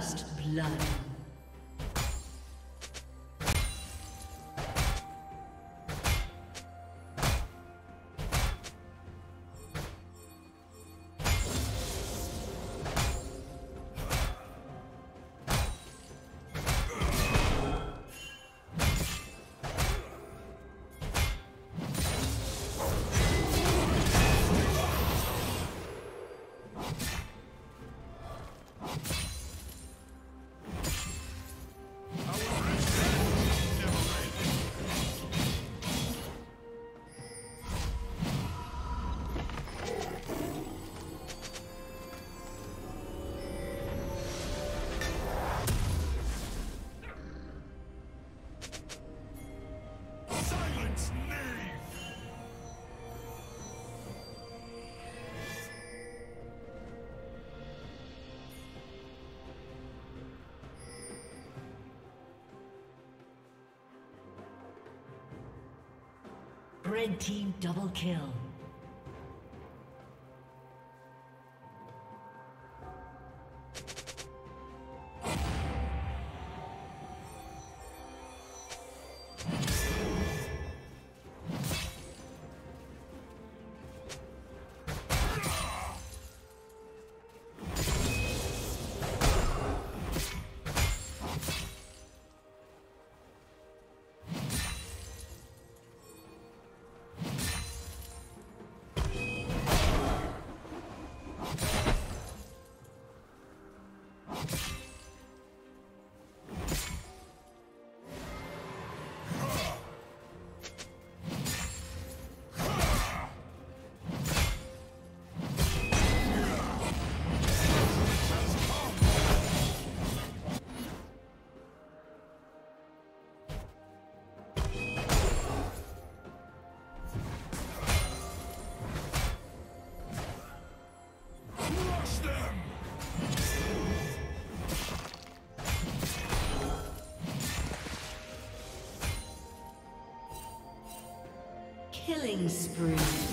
First blood. Red team double kill. Killing spree.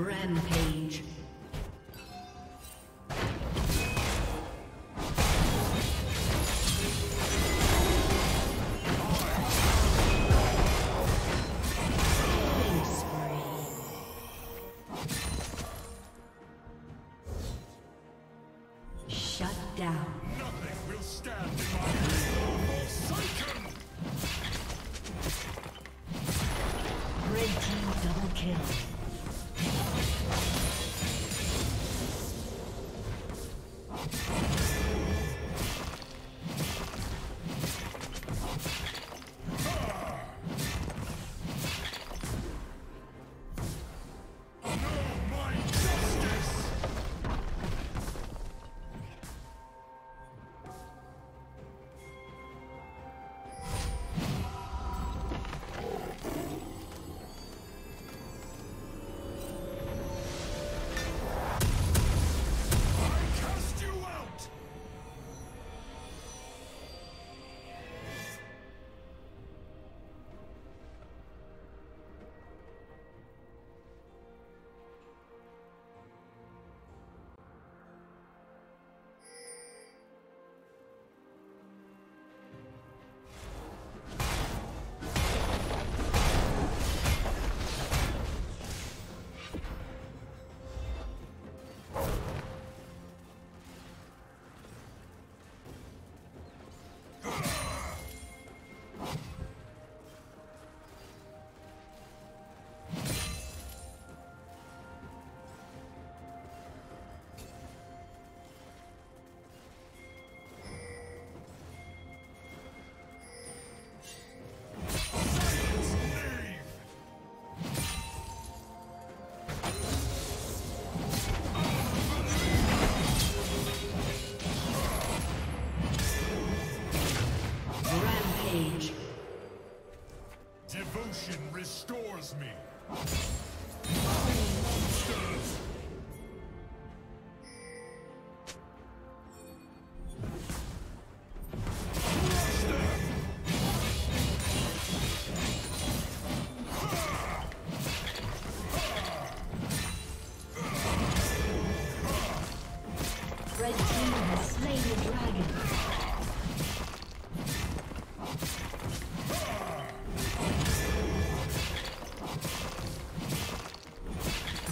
Rampage.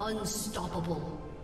Unstoppable.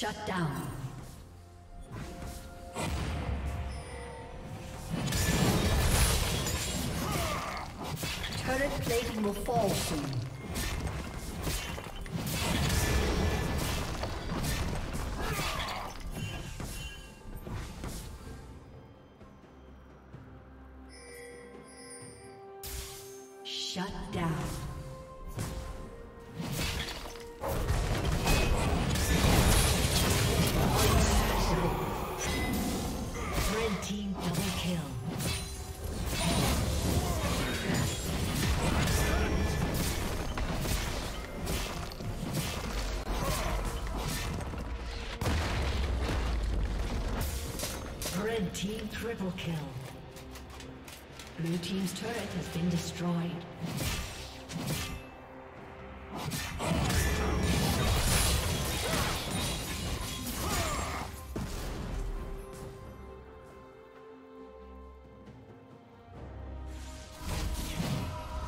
Shut down. Turret plating will fall soon. Shut down. Team triple kill. Blue team's turret has been destroyed.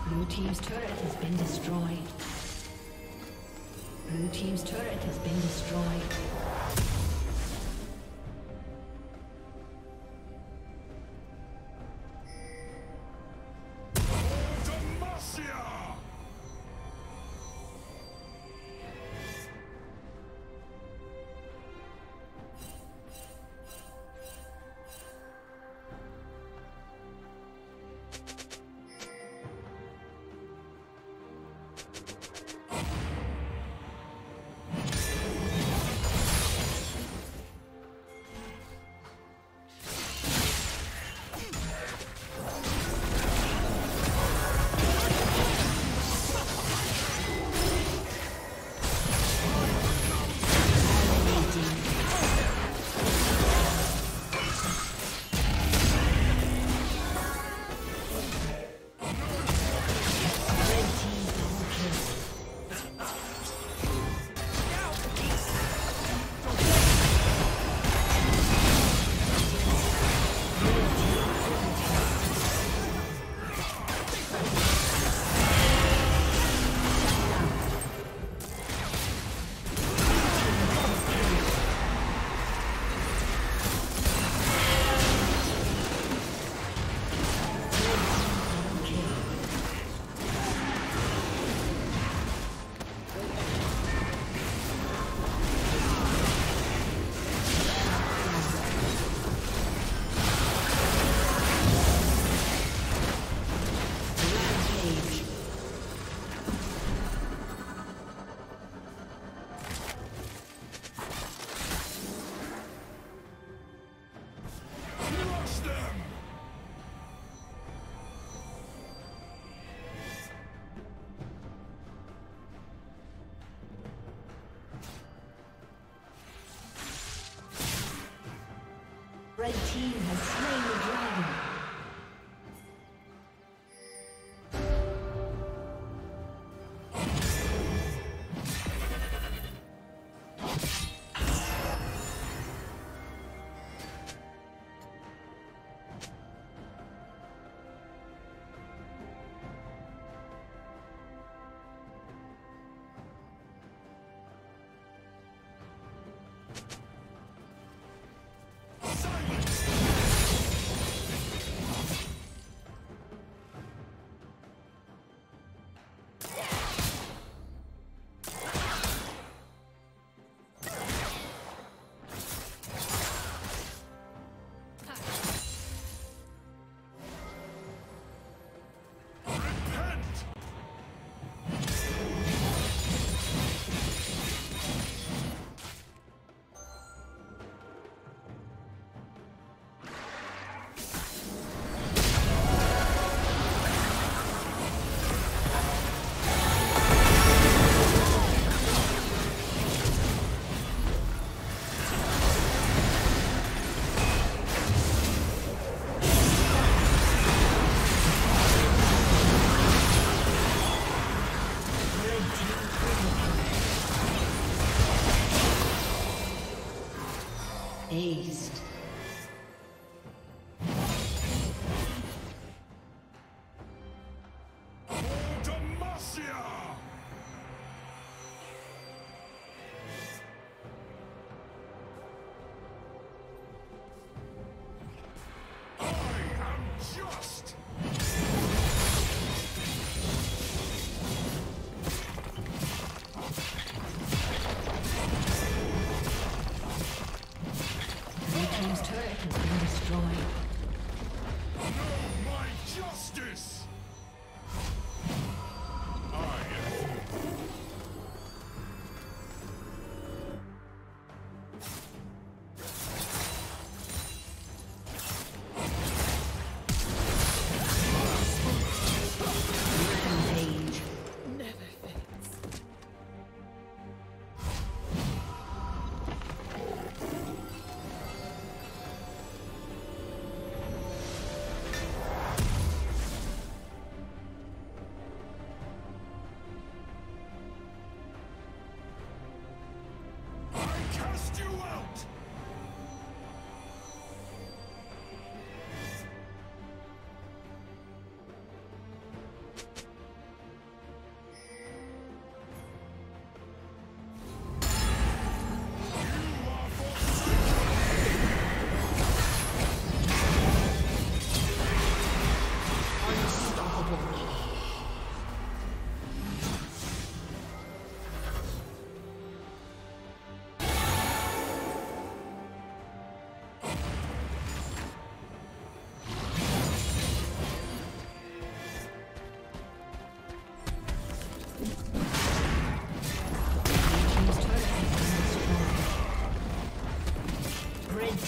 Blue team's turret has been destroyed. Red team has